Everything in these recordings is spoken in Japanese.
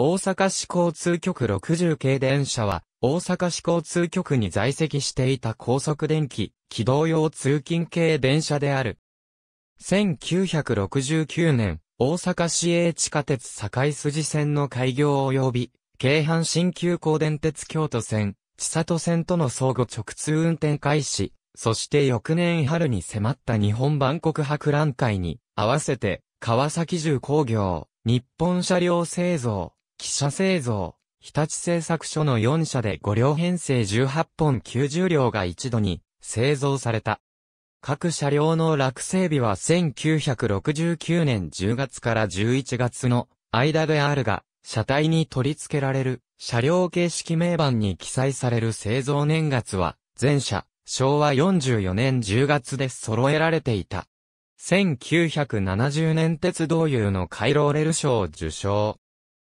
大阪市交通局60系電車は、大阪市交通局に在籍していた高速電気、機動用通勤系電車である。1969年、大阪市営地下鉄堺筋線の開業及び、京阪新急行電鉄京都線、千里線との相互直通運転開始、そして翌年春に迫った日本万国博覧会に、合わせて、川崎重工業、日本車両製造、汽車製造、日立製作所の4社で5両編成18本90両が一度に製造された。各車両の落成日は1969年10月から11月の間であるが、車体に取り付けられる車両形式名板に記載される製造年月は全車昭和44年10月で揃えられていた。1970年鉄道優の回廊レル賞を受賞。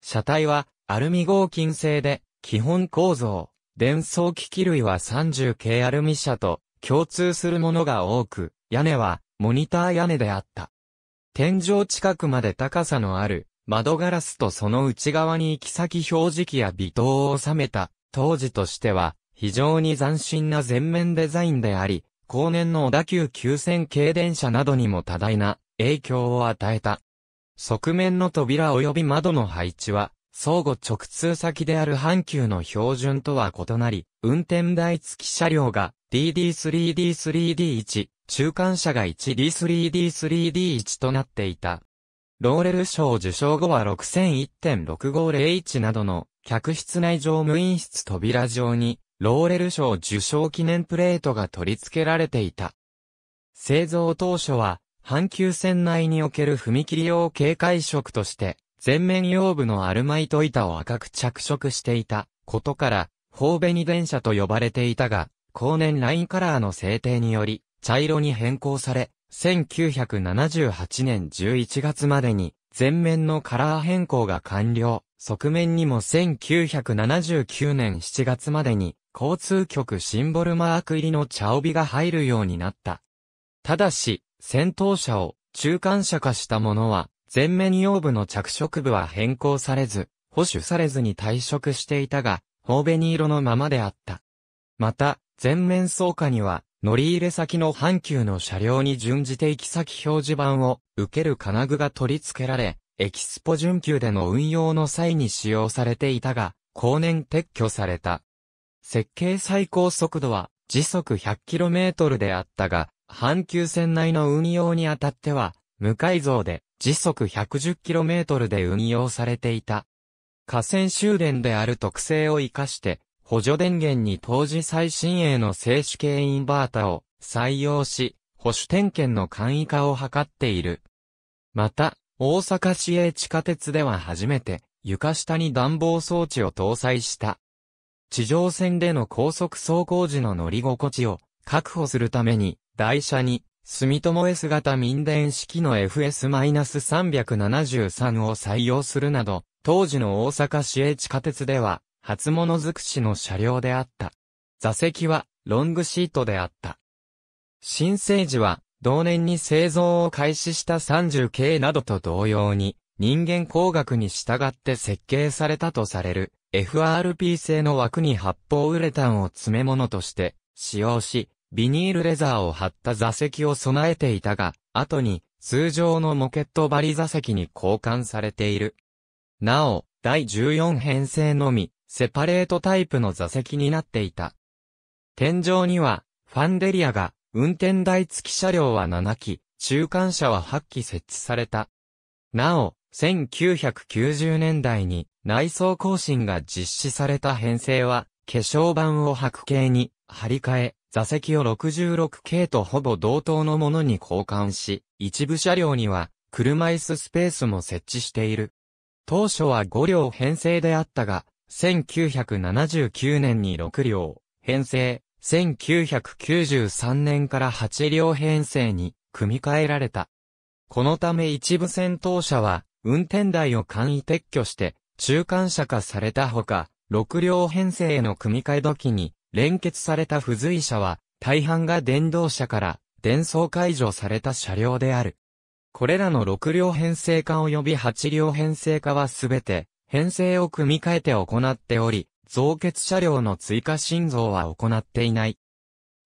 車体はアルミ合金製で、基本構造、電装機器類は30系アルミ車と共通するものが多く、屋根はモニター屋根であった。天井近くまで高さのある窓ガラスとその内側に行き先表示器や微灯を収めた当時としては非常に斬新な全面デザインであり、後年の小田急9000系電車などにも多大な影響を与えた。側面の扉及び窓の配置は、相互直通先である阪急の標準とは異なり、運転台付き車両が DD3D3D1、中間車が 1D3D3D1 となっていた。ローレル賞受賞後は6001.6501などの客室内乗務員室扉上にローレル賞受賞記念プレートが取り付けられていた。製造当初は阪急線内における踏切用警戒色として、全面用部のアルマイト板を赤く着色していたことから、フォーベニ電車と呼ばれていたが、後年ラインカラーの制定により、茶色に変更され、1978年11月までに、全面のカラー変更が完了。側面にも1979年7月までに、交通局シンボルマーク入りの茶帯が入るようになった。ただし、先頭車を中間車化したものは、前面用部の着色部は変更されず、保守されずに退色していたが、方紅色のままであった。また、前面装下には、乗り入れ先の阪急の車両に準じて行き先表示板を受ける金具が取り付けられ、エキスポ準急での運用の際に使用されていたが、後年撤去された。設計最高速度は時速 100km であったが、阪急線内の運用にあたっては、無改造で時速 110km で運用されていた。河川終電である特性を活かして、補助電源に当時最新鋭の静止系インバータを採用し、保守点検の簡易化を図っている。また、大阪市営地下鉄では初めて床下に暖房装置を搭載した。地上線での高速走行時の乗り心地を確保するために台車に、住友 S 型民電式の FS-373 を採用するなど、当時の大阪市営地下鉄では、初物尽くしの車両であった。座席は、ロングシートであった。新生時は、同年に製造を開始した30系などと同様に、人間工学に従って設計されたとされる、FRP 製の枠に発泡ウレタンを詰め物として使用し、ビニールレザーを貼った座席を備えていたが、後に通常のモケットバリ座席に交換されている。なお、第14編成のみ、セパレートタイプの座席になっていた。天井には、ファンデリアが、運転台付き車両は7機、中間車は8機設置された。なお、1990年代に内装更新が実施された編成は、化粧板を白系に張り替え、座席を66系とほぼ同等のものに交換し、一部車両には車椅子スペースも設置している。当初は5両編成であったが、1979年に6両編成、1993年から8両編成に組み替えられた。このため一部戦闘車は運転台を簡易撤去して中間車化されたほか、6両編成への組み替え時に連結された付随車は、大半が電動車から電装解除された車両である。これらの6両編成化及び8両編成化はすべて、編成を組み替えて行っており、増結車両の追加新造は行っていない。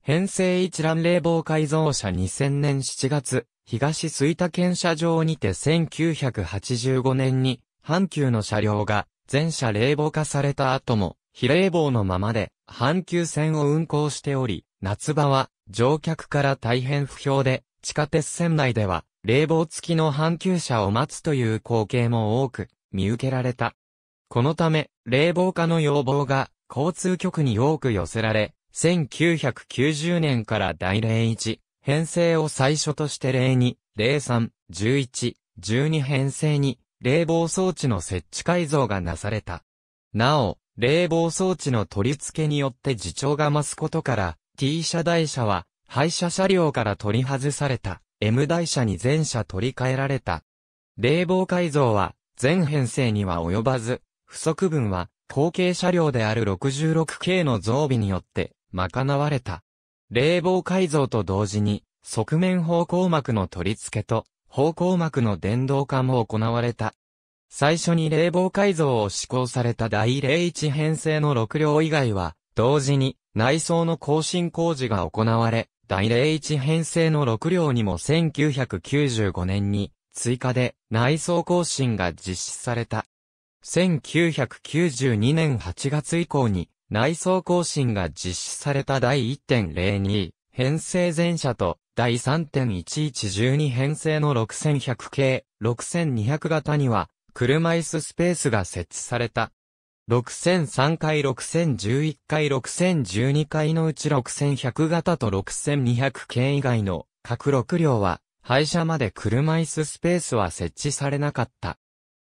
編成一覧冷房改造車2000年7月、東吹田県車場にて1985年に、阪急の車両が全車冷房化された後も、非冷房のままで、阪急線を運行しており、夏場は乗客から大変不評で、地下鉄線内では、冷房付きの阪急車を待つという光景も多く見受けられた。このため、冷房化の要望が交通局に多く寄せられ、1990年から第01編成を最初として02、03、11、12編成に冷房装置の設置改造がなされた。なお、冷房装置の取り付けによって自重が増すことから、T 車台車は廃車車両から取り外された M 台車に全車取り替えられた。冷房改造は全編成には及ばず、不足分は後継車両である66系の増備によって賄われた。冷房改造と同時に、側面方向膜の取り付けと、方向膜の電動化も行われた。最初に冷房改造を施行された第01編成の6両以外は、同時に内装の更新工事が行われ、第01編成の6両にも1995年に追加で内装更新が実施された。1992年8月以降に内装更新が実施された第1.02編成前車と第3.1112編成の6100系6200型には車椅子スペースが設置された。6003回6011回6012回のうち6100型と6200系以外の各6両は廃車まで車椅子スペースは設置されなかった。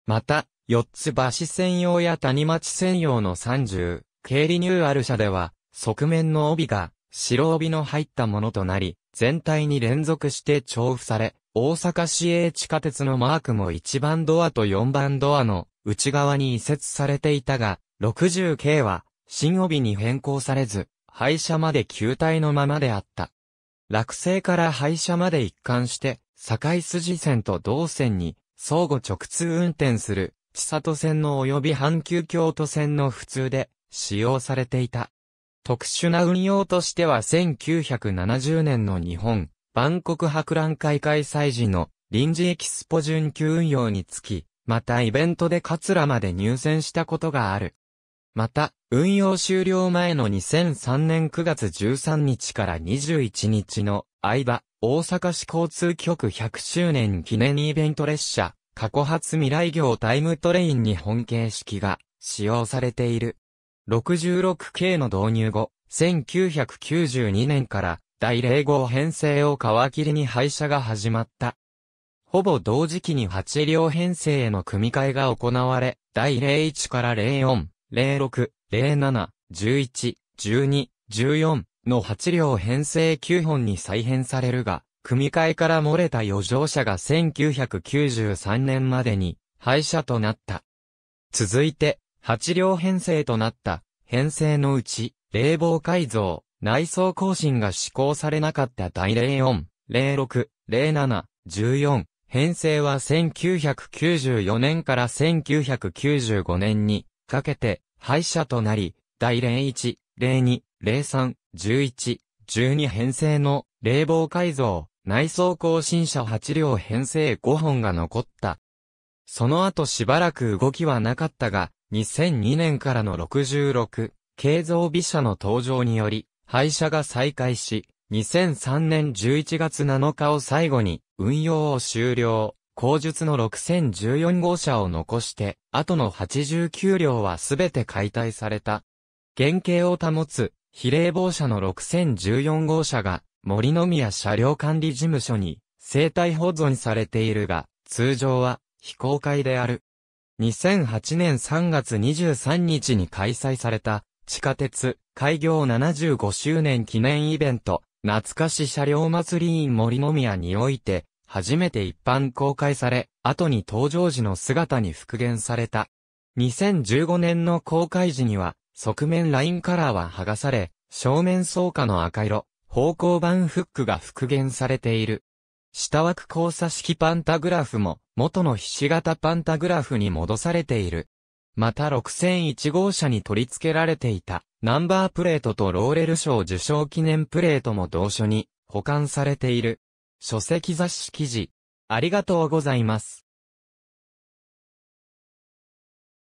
また、4つ橋専用や谷町専用の30、軽リニューアル車では、側面の帯が白帯の入ったものとなり、全体に連続して調布され、大阪市営地下鉄のマークも1番ドアと4番ドアの内側に移設されていたが、60K は新帯に変更されず、廃車まで球体のままであった。落成から廃車まで一貫して、境筋線と同線に相互直通運転する、千里線の及び阪急京都線の普通で、使用されていた。特殊な運用としては1970年の日本、万国博覧会開催時の臨時エキスポ準急運用につき、またイベントで桂まで入選したことがある。また、運用終了前の2003年9月13日から21日の間、大阪市交通局100周年記念イベント列車、過去発未来業タイムトレイン日本形式が使用されている。66系の導入後、1992年から第0号編成を皮切りに廃車が始まった。ほぼ同時期に8両編成への組み替えが行われ、第01から04、06、07、11、12、14の8両編成9本に再編されるが、組み替えから漏れた余剰車が1993年までに廃車となった。続いて、8両編成となった編成のうち、冷房改造、内装更新が施行されなかった第04、06、07、14編成は1994年から1995年にかけて廃車となり、第01、02、03、11、12編成の冷房改造、内装更新車8両編成5本が残った。その後しばらく動きはなかったが、2002年からの66、軽増備車の登場により、廃車が再開し、2003年11月7日を最後に運用を終了。後述の6014号車を残して、後の89両はすべて解体された。原型を保つ、比例防車の6014号車が、森の宮車両管理事務所に、生態保存されているが、通常は、非公開である。2008年3月23日に開催された地下鉄開業75周年記念イベント懐かし車両祭り院森の宮において初めて一般公開され後に登場時の姿に復元された。2015年の公開時には側面ラインカラーは剥がされ正面装下の赤色方向板フックが復元されている。下枠交差式パンタグラフも元のひし形パンタグラフに戻されている。また6001号車に取り付けられていたナンバープレートとローレル賞受賞記念プレートも同書に保管されている書籍雑誌記事。ありがとうございます。